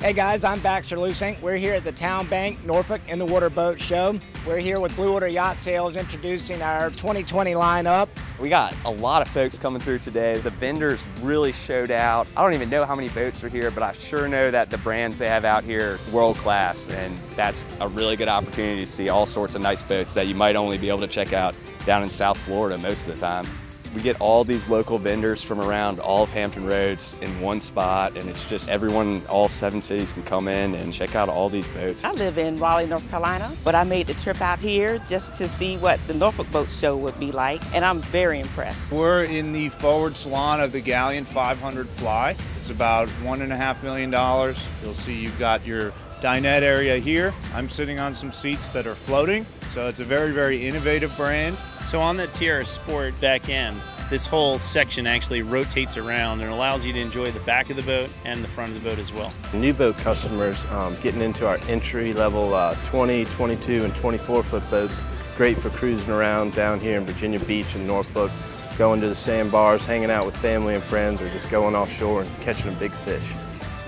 Hey guys, I'm Baxter Lusink. We're here at the TowneBank Norfolk in the Water Boat Show. We're here with Blue Water Yacht Sales introducing our 2020 lineup. We got a lot of folks coming through today. The vendors really showed out. I don't even know how many boats are here, but I sure know that the brands they have out here world class, and that's a really good opportunity to see all sorts of nice boats that you might only be able to check out down in South Florida most of the time. We get all these local vendors from around all of Hampton Roads in one spot, and it's just everyone, all seven cities can come in and check out all these boats. I live in Raleigh, North Carolina, but I made the trip out here just to see what the Norfolk Boat Show would be like, and I'm very impressed. We're in the forward salon of the Galeon 500 Fly. It's about one and a half million dollars. You'll see you've got your dinette area here. I'm sitting on some seats that are floating, so it's a very, very innovative brand. So on the Tiara Sport back end, this whole section actually rotates around and allows you to enjoy the back of the boat and the front of the boat as well. New boat customers um, getting into our entry level uh, 20, 22, and 24 foot boats. Great for cruising around down here in Virginia Beach and Norfolk, going to the sandbars, hanging out with family and friends, or just going offshore and catching a big fish.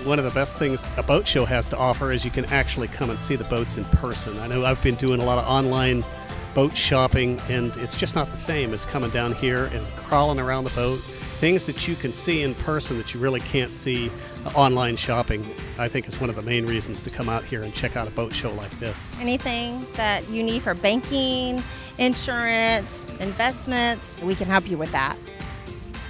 One of the best things a boat show has to offer is you can actually come and see the boats in person. I know I've been doing a lot of online boat shopping, and it's just not the same as coming down here and crawling around the boat. Things that you can see in person that you really can't see uh, online shopping, I think is one of the main reasons to come out here and check out a boat show like this. Anything that you need for banking, insurance, investments, we can help you with that.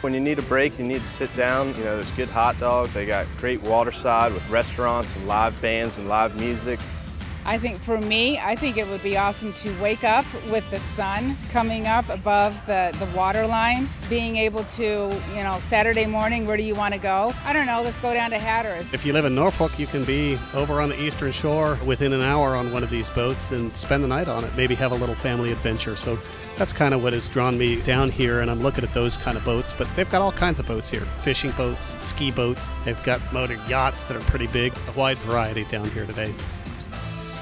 When you need a break, you need to sit down. You know, there's good hot dogs. They got great waterside with restaurants and live bands and live music. I think for me, I think it would be awesome to wake up with the sun coming up above the, the water line, being able to, you know, Saturday morning, where do you want to go? I don't know, let's go down to Hatteras. If you live in Norfolk, you can be over on the eastern shore within an hour on one of these boats and spend the night on it, maybe have a little family adventure. So that's kind of what has drawn me down here, and I'm looking at those kind of boats. But they've got all kinds of boats here fishing boats, ski boats, they've got motor yachts that are pretty big, a wide variety down here today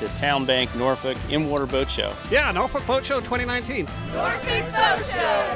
the TowneBank Norfolk In Water Boat Show. Yeah, Norfolk Boat Show 2019. Norfolk Boat Show